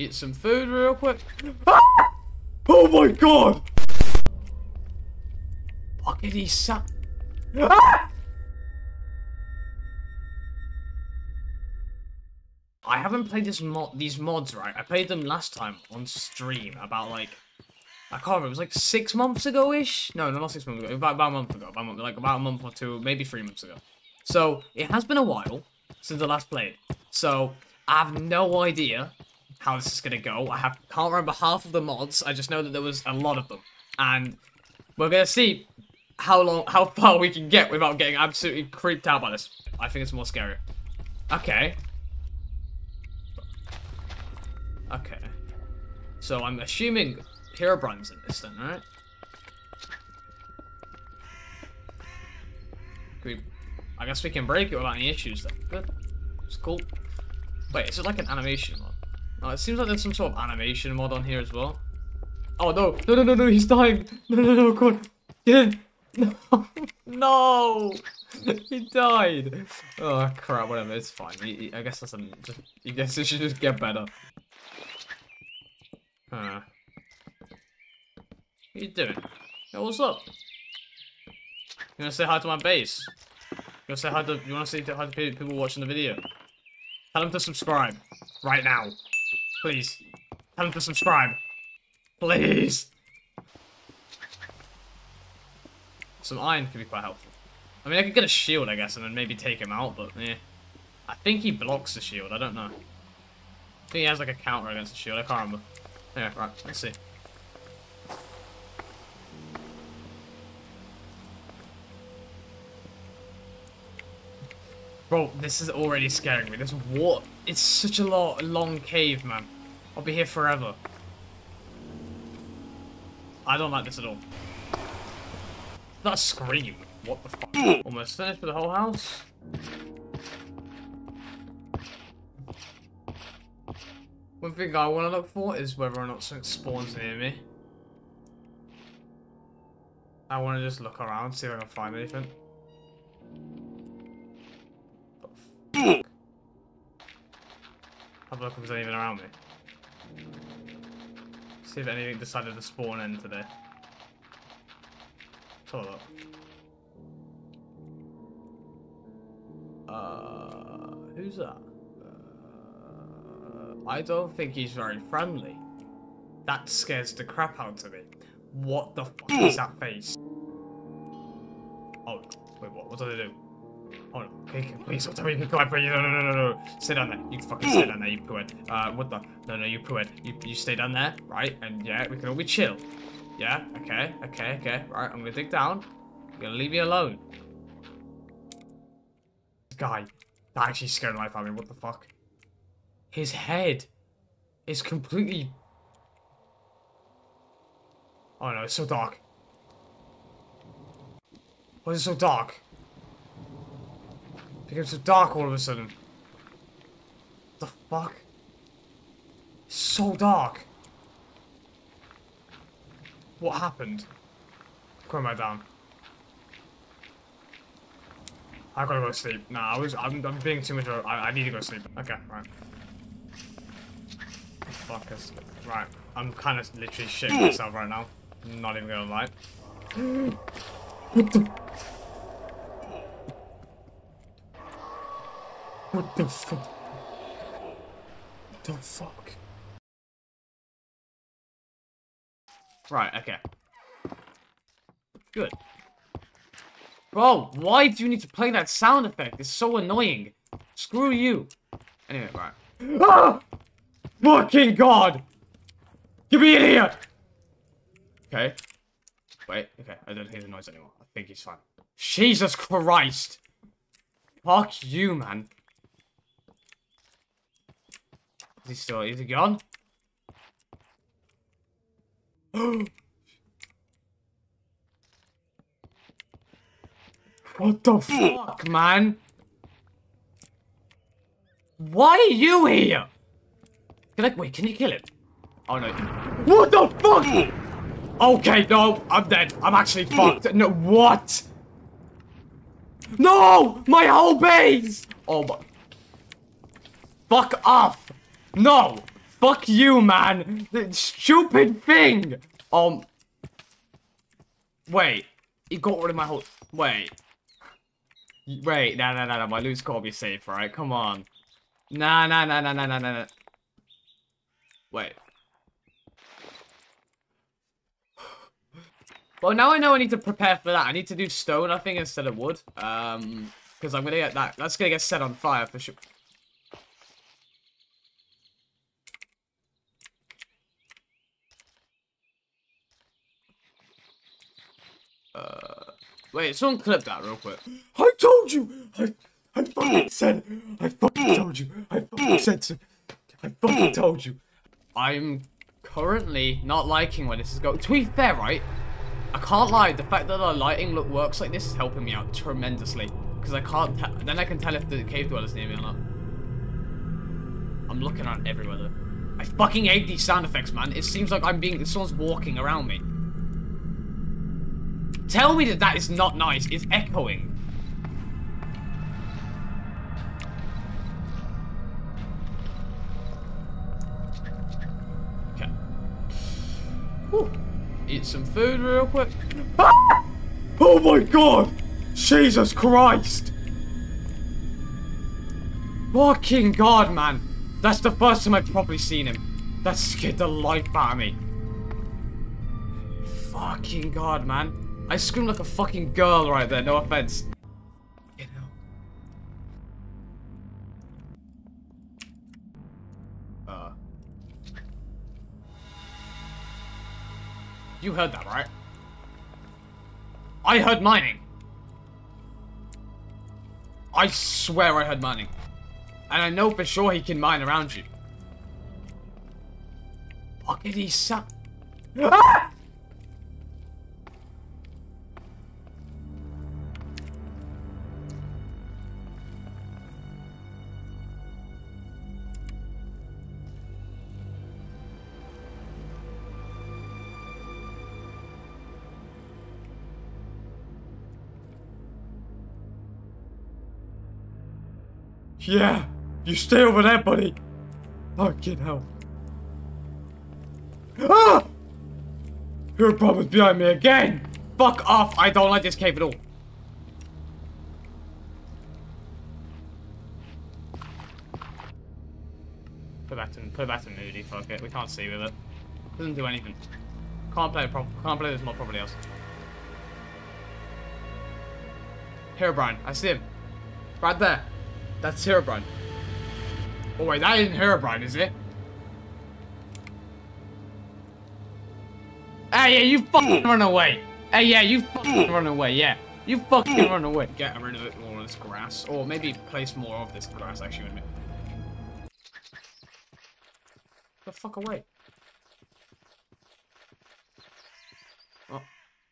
eat some food real quick. Ah! Oh my god! Look at these sa- ah! I haven't played this mod, these mods right. I played them last time on stream about like I can't remember. It was like six months ago ish. No, no, not six months ago. About about a month ago. About a month, like about a month or two, maybe three months ago. So it has been a while since I last played. So I have no idea how this is gonna go. I have can't remember half of the mods. I just know that there was a lot of them, and we're gonna see how long, how far we can get without getting absolutely creeped out by this. I think it's more scary. Okay. Okay. So I'm assuming Herobrine's in this then, right? We, I guess we can break it without any issues then. It's cool. Wait, is it like an animation? Oh, it seems like there's some sort of animation mod on here as well. Oh no, no, no, no, no, he's dying. No, no, no, on. Get in. No, no, he died. Oh crap, whatever, it's fine. He, he, I guess that's a, just, I guess it should just get better. Huh. What are you doing? Yo, what's up? You wanna say hi to my base? You wanna say hi to you wanna say hi to people watching the video? Tell them to subscribe. Right now. Please. Tell them to subscribe. Please. Some iron could be quite helpful. I mean, I could get a shield, I guess, and then maybe take him out, but yeah. I think he blocks the shield, I don't know. I think he has like a counter against the shield, I can't remember. Yeah, right, let's see. Bro, this is already scaring me. This what? It's such a long cave, man. I'll be here forever. I don't like this at all. That scream. What the fuck? Almost finished with the whole house. One thing I want to look for is whether or not something spawns near me. I want to just look around, see if I can find anything. Have a look if there's anything around me. See if anything decided to spawn in today. Let's have. Uh, who's that? Uh, I don't think he's very friendly. That scares the crap out of me. What the fuck is that face? Oh, wait, what? What did I do? Oh no, okay, please don't tell me you can come back, no, no, no, no, no, sit down there, you fucking sit down there, you poo-head. Uh, what the, no, no, you poo-head, you, you stay down there, right, and yeah, we can all be chill. Yeah, okay, okay, okay, right, I'm gonna dig down, I'm gonna leave you alone. This guy, that actually scared the life out of me, what the fuck? His head is completely... Oh no, it's so dark. Why is it so dark? It so dark all of a sudden. The fuck? It's so dark. What happened? Come back down. I gotta go to sleep. Nah, I was I'm, I'm being too much of I, I need to go to sleep. Okay, right. Fuck us. Right. I'm kinda literally shitting myself right now. I'm not even gonna lie. what the What the fuck? What the fuck? Right, okay. Good. Bro, why do you need to play that sound effect? It's so annoying. Screw you. Anyway, right. Ah! Fucking God! Give me in here! Okay. Wait, okay. I don't hear the noise anymore. I think he's fine. Jesus Christ! Fuck you, man. Is he still, is he gone? what the fuck, man? Why are you here? Can I, wait, can you kill it? Oh no. What the fuck? Okay, no, I'm dead. I'm actually fucked. No, what? No! My whole base! Oh my. Fuck off! No! Fuck you, man! The stupid thing! Um. Wait. He got rid of my whole. Wait. Wait, nah, nah, nah, nah. My loot's gotta be safe, right? Come on. Nah, nah, nah, nah, nah, nah, nah, nah. Wait. Well, now I know I need to prepare for that. I need to do stone, I think, instead of wood. Um, because I'm gonna get that. That's gonna get set on fire for sure. Uh, wait, someone clip that real quick. I told you! I, I fucking said I fucking told you! I fucking said so. I fucking told you! I'm currently not liking where this is going. To be fair, right? I can't lie, the fact that the lighting look works like this is helping me out tremendously. Because I can't then I can tell if the cave dweller's near me or not. I'm looking around everywhere though. I fucking hate these sound effects, man. It seems like I'm being- someone's walking around me. Tell me that that is not nice. It's echoing. Okay. Eat some food real quick. Ah! Oh my god! Jesus Christ! Fucking god, man. That's the first time I've probably seen him. That scared the life out of me. Fucking god, man. I screamed like a fucking girl right there, no offense. You. Uh. You heard that, right? I heard mining. I swear I heard mining. And I know for sure he can mine around you. At these son- ah! Yeah, you stay over there, buddy. Fucking hell. Ah! Your problem's behind me again. Fuck off. I don't like this cave at all. Put back to put back to moody. Fuck it. We can't see with it. Doesn't do anything. Can't play. Can't play this mod properly else. Herobrine. I see him. Right there. That's Herobrine. Oh wait, that isn't Herobrine, is it? Hey, yeah, you fucking run away. Hey, yeah, you fucking run away, yeah. You fucking run away. Get rid of it more of this grass. Or maybe place more of this grass, actually, with me. The fuck away.